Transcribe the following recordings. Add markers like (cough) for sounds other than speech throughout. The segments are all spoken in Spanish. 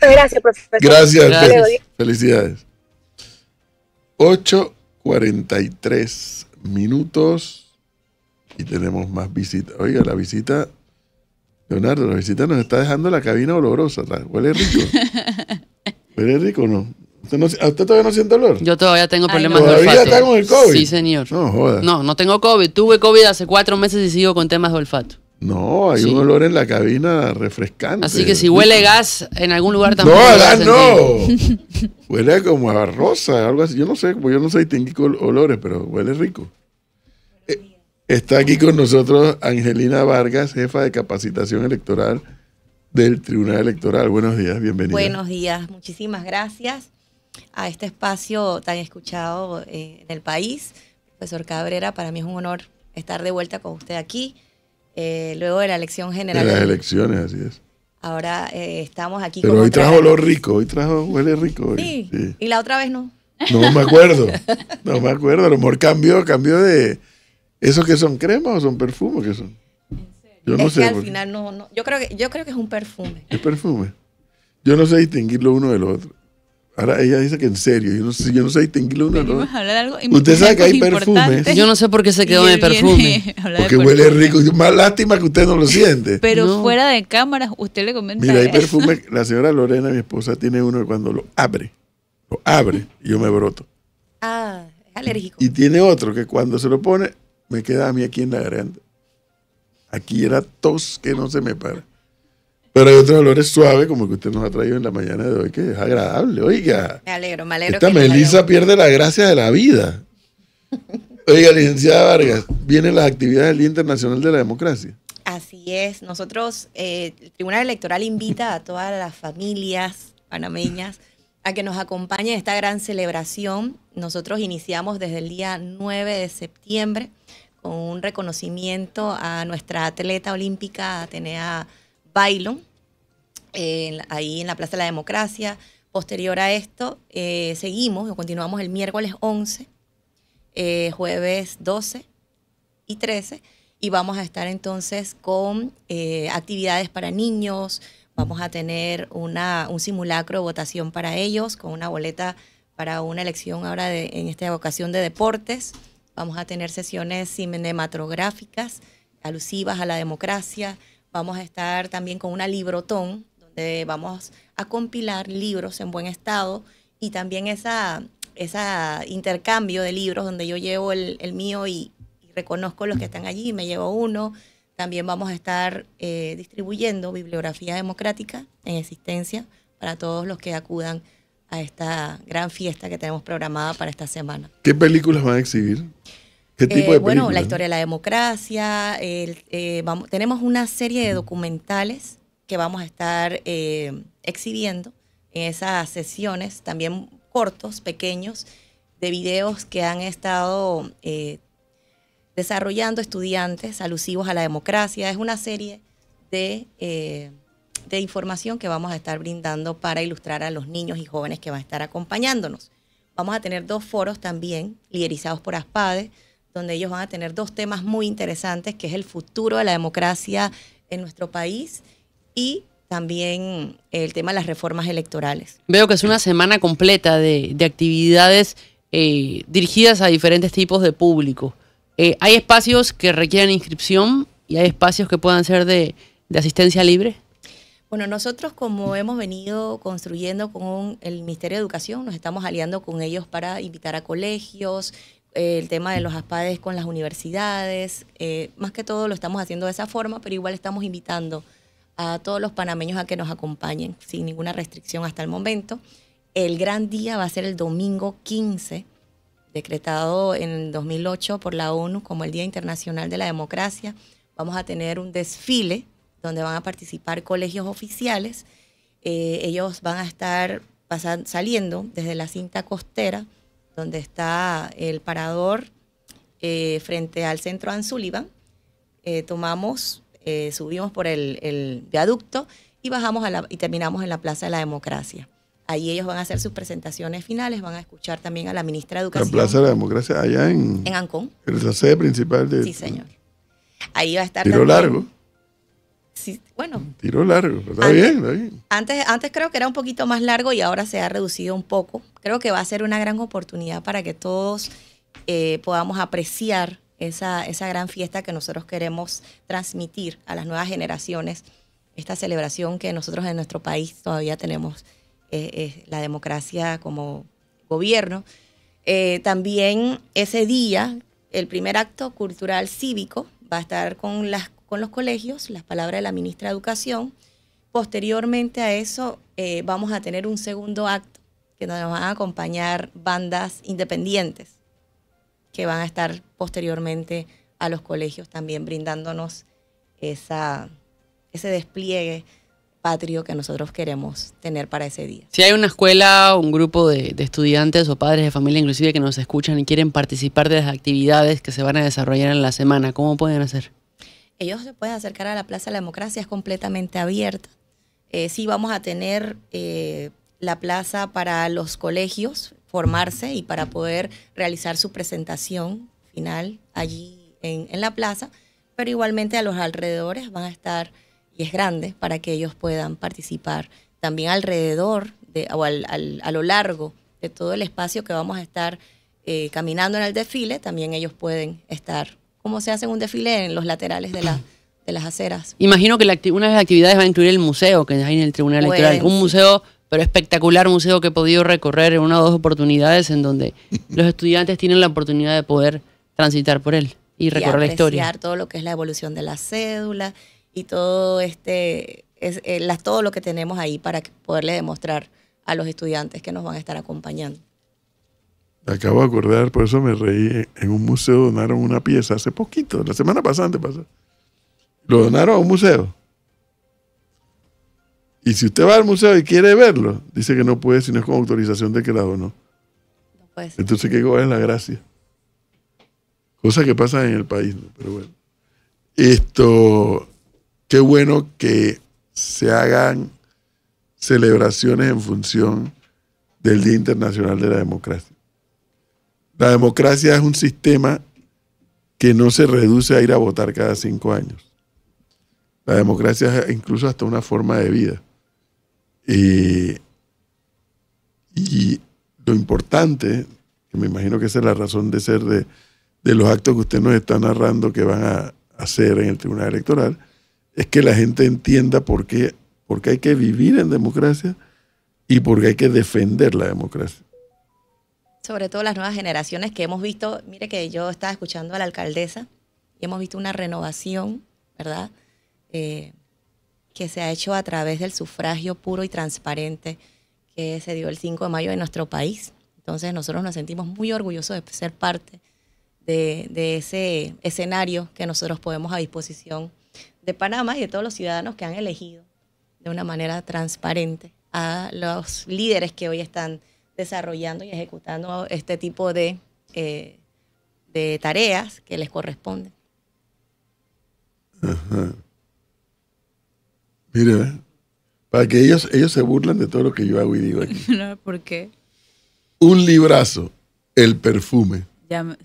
Gracias, profesor. Gracias, Gracias. Fel- felicidades. 8.43 minutos y tenemos más visitas. Oiga, la visita, Leonardo, la visita nos está dejando la cabina olorosa. Huele rico. (laughs) Huele rico, o ¿no? ¿Usted, no, ¿A usted todavía no siente olor? Yo todavía tengo Ay, problemas de ¿Todavía olfato. está con el COVID? Sí, señor. No, joda. No, no tengo COVID. Tuve COVID hace cuatro meses y sigo con temas de olfato. No, hay Sí. un olor en la cabina refrescante. Así que si huele gas en algún lugar tampoco. No, gas no. (laughs) huele como a rosa, algo así. Yo no sé, porque yo no sé distinguir olores, pero huele rico. Eh, Está aquí con nosotros Angelina Vargas, jefa de capacitación electoral del Tribunal Electoral. Buenos días, bienvenida. Buenos días, muchísimas gracias a este espacio tan escuchado eh, en el país. Profesor Cabrera, para mí es un honor estar de vuelta con usted aquí. Eh, luego de la elección de general. las del- elecciones, así es. Ahora eh, estamos aquí Pero hoy trajo olor rico, hoy trajo, huele rico. hoy. Sí. Sí. y la otra vez no. No me acuerdo, (laughs) no me acuerdo. A lo mejor cambió, cambió de... ¿Esos que son cremas o son perfumes que son? Yo no es sé. que al porque- final no, no. Yo creo que, yo creo que es un perfume. Es perfume. Yo no sé distinguirlo uno del otro. Ahora ella dice que en serio, yo no sé, yo no sé algo Usted sabe que hay importante. perfumes. Yo no sé por qué se quedó Y en el perfume. (laughs) Porque huele rico. Más lástima que usted no lo siente. Pero No. fuera de cámaras, usted le comenta. Mira, hay eso. perfume. (laughs) La señora Lorena, mi esposa, tiene uno que cuando lo abre, lo abre y yo me broto. Ah, es alérgico. Y tiene otro que cuando se lo pone, me queda a mí aquí en la garganta. Aquí era tos que no se me para. Pero hay otros olores suaves, como el que usted nos ha traído en la mañana de hoy, que es agradable. Oiga. Me alegro, me alegro. Esta que Melissa pierde la gracia de la vida. (laughs) Oiga, licenciada Vargas, vienen las actividades del Día Internacional de la Democracia. Así es. Nosotros, eh, el Tribunal Electoral invita a todas las familias panameñas a que nos acompañen en esta gran celebración. Nosotros iniciamos desde el día 9 de septiembre con un reconocimiento a nuestra atleta olímpica Atenea La- ahí en la Plaza de la Democracia. Posterior a esto, eh, seguimos o continuamos el miércoles 11, eh, jueves 12 y 13 y vamos a estar entonces con eh, actividades para niños, vamos a tener una, un simulacro de votación para ellos con una boleta para una elección ahora en esta ocasión de deportes, vamos a tener sesiones cinematográficas alusivas a la democracia, vamos a estar también con una librotón donde vamos a compilar libros en buen estado y también esa, esa intercambio de libros donde yo llevo el, el mío y, y reconozco los que están allí, me llevo uno. También vamos a estar eh, distribuyendo bibliografía democrática en existencia para todos los que acudan a esta gran fiesta que tenemos programada para esta semana. ¿Qué películas van a exhibir? ¿Qué tipo Eh, de bueno, la historia de la democracia. el- eh, vamos, tenemos una serie de documentales que vamos a estar eh, exhibiendo en esas sesiones, también cortos, pequeños, de videos que han estado desarrollando estudiantes alusivos a la democracia. Es una serie de, eh, de información que vamos a estar brindando para ilustrar a los niños y jóvenes que van a estar acompañándonos. Vamos a tener dos foros también, liderizados por ASPADE, donde ellos van a tener dos temas muy interesantes, que es el futuro de la democracia en nuestro país y también el tema de las reformas electorales. Veo que es una semana completa de, de actividades eh, dirigidas a diferentes tipos de público. Eh, ¿Hay espacios que requieren inscripción y hay espacios que puedan ser de, de asistencia libre? Bueno, nosotros como hemos venido construyendo con el Ministerio de Educación, nos estamos aliando con ellos para invitar a colegios, eh, el tema de los ASPADES con las universidades, eh, más que todo lo estamos haciendo de esa forma, pero igual estamos invitando a todos los panameños a que nos acompañen sin ninguna restricción hasta el momento. El gran día va a ser el domingo 15, decretado en el 2008 por la ONU como el Día Internacional de la Democracia. Vamos a tener un desfile donde van a participar colegios oficiales. Eh, ellos van a estar pasan- saliendo desde la cinta costera, donde está el parador eh, frente al centro Sullivan. Eh, tomamos, eh, subimos por el, el viaducto y bajamos a la- y terminamos en la Plaza de la Democracia. Ahí ellos van a hacer sus presentaciones finales, van a escuchar también a la ministra de La Educación Plaza de la Democracia, allá en, en Ancón. en la sede principal de... Sí, señor. Ahí va a estar Tiro largo. Sí, bueno, Tiro largo, está Antes- bien, está bien. Antes, antes creo que era un poquito más largo y ahora se ha reducido un poco. Creo que va a ser una gran oportunidad para que todos eh, podamos apreciar esa, esa gran fiesta que nosotros queremos transmitir a las nuevas generaciones. Esta celebración que nosotros en nuestro país todavía tenemos eh, eh, la democracia como gobierno. Eh, también ese día, el primer acto cultural cívico va a estar con, las, con los colegios, las palabras de la ministra de Educación. Posteriormente a eso, eh, vamos a tener un segundo acto que nos van a acompañar bandas independientes que van a estar posteriormente a los colegios también brindándonos esa, ese despliegue patrio que nosotros queremos tener para ese día. Si hay una escuela, un grupo de, de estudiantes o padres de familia inclusive que nos escuchan y quieren participar de las actividades que se van a desarrollar en la semana, ¿cómo pueden hacer? Ellos se pueden acercar a la Plaza de la Democracia, es completamente abierta. Eh, sí vamos a tener eh, la plaza para los colegios formarse y para poder realizar su presentación final allí en, en la plaza, pero igualmente a los alrededores van a estar, y es grande, para que ellos puedan participar. También alrededor de, o a lo largo de todo el espacio que vamos a estar eh, caminando en el desfile, también ellos pueden estar, como se hace un desfile en los laterales de, la, de las aceras. Imagino que la una de las actividades va a incluir el museo que hay en el Tribunal Electoral. Un museo, pero espectacular museo que he podido recorrer en una o dos oportunidades en donde (laughs) los estudiantes tienen la oportunidad de poder transitar por él y recorrer la historia. todo lo que es la evolución de la cédula y todo este es, eh, las- todo lo que tenemos ahí para poderle demostrar a los estudiantes que nos van a estar acompañando. Acabo de acordar, por eso me reí. En un museo donaron una pieza hace poquito, la semana pasada pasó. Lo donaron a un museo. Y si usted va al museo y quiere verlo, dice que no puede si no es con autorización de que la donó. No puede ser. Entonces, ¿qué es la gracia? Cosas que pasan en el país, ¿no? pero bueno. Esto, qué bueno que se hagan celebraciones en función del Día Internacional de la Democracia. La democracia es un sistema que no se reduce a ir a votar cada cinco años. La democracia es incluso hasta una forma de vida. Y lo importante, que me imagino que esa es la razón de ser de, de los actos que usted nos está narrando que van a hacer en el Tribunal Electoral, es que la gente entienda por qué, por qué hay que vivir en democracia y por qué hay que defender la democracia. Sobre todo las nuevas generaciones que hemos visto, mire que yo estaba escuchando a la alcaldesa y hemos visto una renovación, ¿verdad? Eh, que se ha hecho a través del sufragio puro y transparente que se dio el 5 de mayo en nuestro país. Entonces nosotros nos sentimos muy orgullosos de ser parte de, de ese escenario que nosotros podemos a disposición de Panamá y de todos los ciudadanos que han elegido de una manera transparente a los líderes que hoy están desarrollando y ejecutando este tipo de, eh, de tareas que les corresponden. Mire, ¿eh? para que ellos, ellos se burlan de todo lo que yo hago y digo aquí. (laughs) No, ¿Por qué? Un librazo, El perfume. Ya me-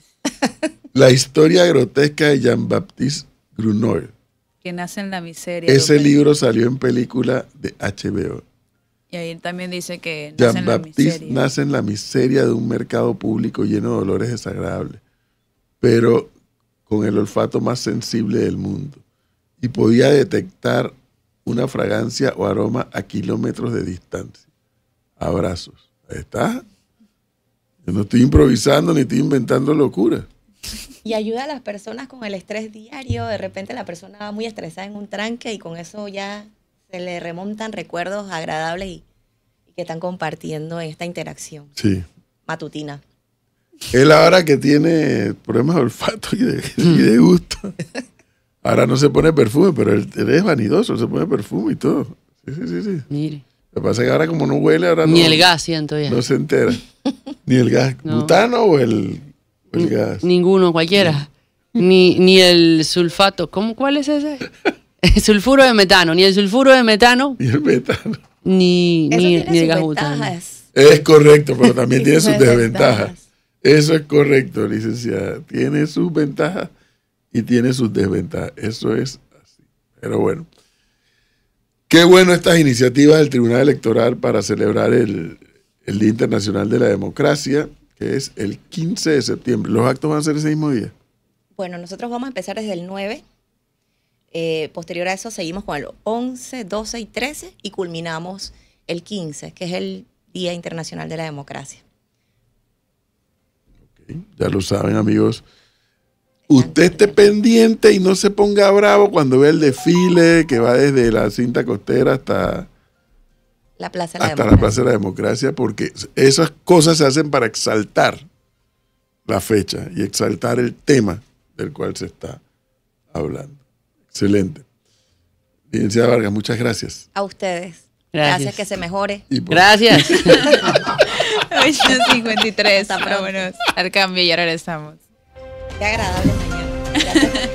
(laughs) La historia grotesca de Jean-Baptiste Grunoy. que nace en la miseria. Ese libro salió en película de HBO. Y ahí también dice que nace en la Jean-Baptiste miseria. nace en la miseria de un mercado público lleno de dolores desagradables, pero con el olfato más sensible del mundo. Y podía detectar una fragancia o aroma a kilómetros de distancia. Abrazos. Ahí está. Yo no estoy improvisando ni estoy inventando locura. Y ayuda a las personas con el estrés diario. De repente la persona va muy estresada en un tranque y con eso ya se le remontan recuerdos agradables y, y que están compartiendo en esta interacción Sí. matutina. Él ahora que tiene problemas de olfato y de, y de gusto. Ahora no se pone perfume, pero él, él es vanidoso, se pone perfume y todo. Sí, sí, sí, sí. Mire. Lo que pasa es que ahora como no huele, ahora Ni no, el gas siento ya. no se entera. (laughs) Ni el gas. No. ¿Butano o el, o el gas? Ninguno, cualquiera. Ni, ni el sulfato. ¿Cómo, ¿Cuál es ese? (laughs) El (laughs) sulfuro de metano. Ni el sulfuro de metano, Ni el metano. ni, Eso ni, el gas butano. Es correcto, pero también tiene sus desventajas. Eso es correcto, licenciada. Tiene sus ventajas y tiene sus desventajas. Eso es así. Pero bueno, Qué bueno estas iniciativas del Tribunal Electoral para celebrar el, el Día Internacional de la Democracia, que es el 15 de septiembre. ¿Los actos van a ser ese mismo día? Bueno, nosotros vamos a empezar desde el 9. Eh, posterior a eso seguimos con el 11, 12 y 13 y culminamos el 15, que es el Día Internacional de la Democracia. Okay, ya lo saben amigos. Usted esté pendiente y no se ponga bravo cuando ve el desfile que va desde la cinta costera hasta la Plaza de la hasta Democracia. la Plaza de la Democracia, porque esas cosas se hacen para exaltar la fecha y exaltar el tema del cual se está hablando. Excelente. Licenciada Vargas, muchas gracias. A ustedes. Gracias. Gracias, que se mejore. Y por- Gracias. (laughs) 8.53. Hasta pronto. Vámonos al cambio y ahora regresamos. Qué agradable mañana. Gracias.